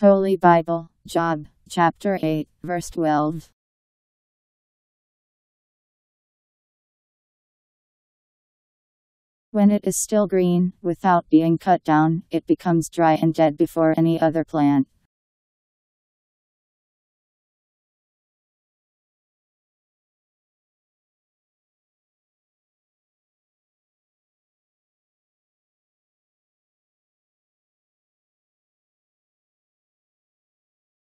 Holy Bible, Job, chapter 8, verse 12. When it is still green, without being cut down, it becomes dry and dead before any other plant.